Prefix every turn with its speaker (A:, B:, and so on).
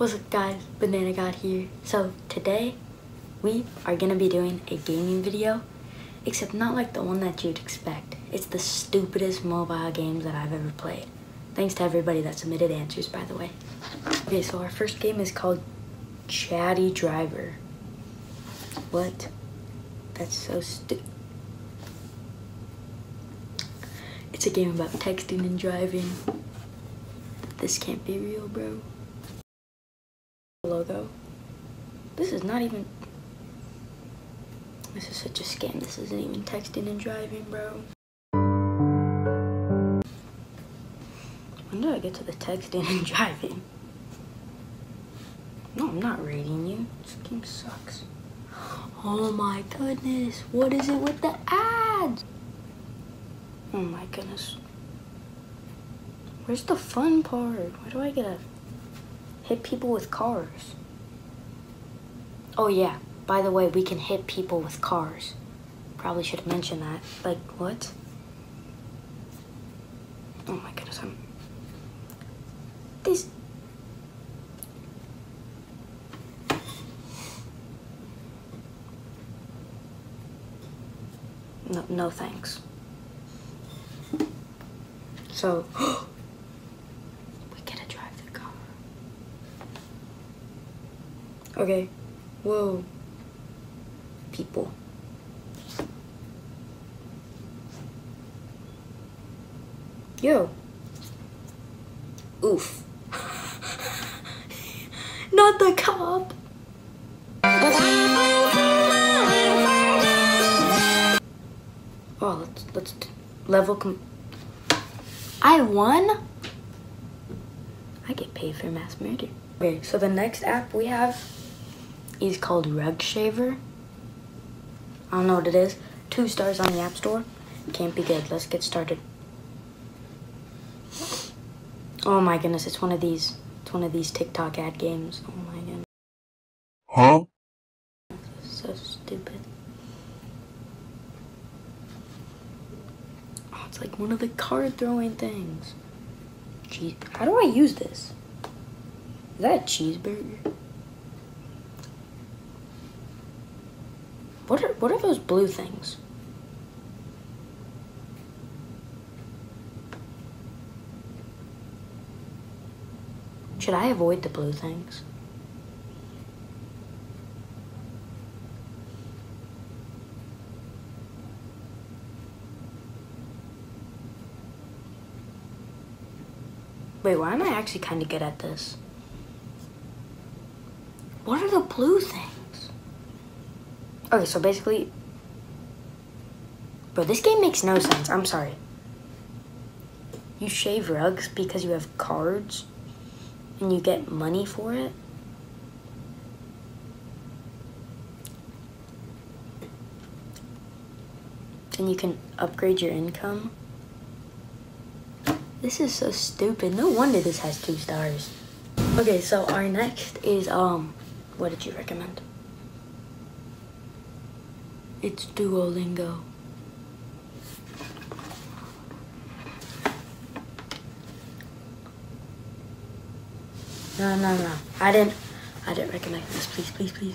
A: What's up guys, Banana God here. So today we are gonna be doing a gaming video, except not like the one that you'd expect. It's the stupidest mobile games that I've ever played. Thanks to everybody that submitted answers by the way. Okay, so our first game is called Chatty Driver. What? That's so stupid. It's a game about texting and driving. This can't be real, bro This is not even, this is such a scam. This isn't even texting and driving, bro. When do I get to the texting and driving? No, I'm not rating you. This game sucks. Oh my goodness. What is it with the ads? Oh my goodness. Where's the fun part? Where do I get a hit people with cars. Oh yeah, by the way, we can hit people with cars. Probably should have mentioned that. Like, what? Oh my goodness, I'm... These... No, no thanks. So... We get to drive the car. Okay. Whoa. People. Yo. Oof. Not the cop. Oh, let's let's level com. I won. I get paid for mass murder. Okay, so the next app we have is called Rug Shaver. I don't know what it is. Two stars on the App Store. Can't be good. Let's get started. Oh my goodness, it's one of these. It's one of these TikTok ad games. Oh my goodness.
B: Huh?
A: So stupid. Oh, it's like one of the card throwing things. Jeez, how do I use this? Is that a cheeseburger? What are what are those blue things? Should I avoid the blue things? Wait, why am I actually kind of good at this? What are the blue things? Okay, so basically, bro, this game makes no sense. I'm sorry. You shave rugs because you have cards and you get money for it? And you can upgrade your income? This is so stupid. No wonder this has two stars. Okay, so our next is, um, what did you recommend? It's Duolingo. No, no, no. I didn't, I didn't recognize this. Please, please, please.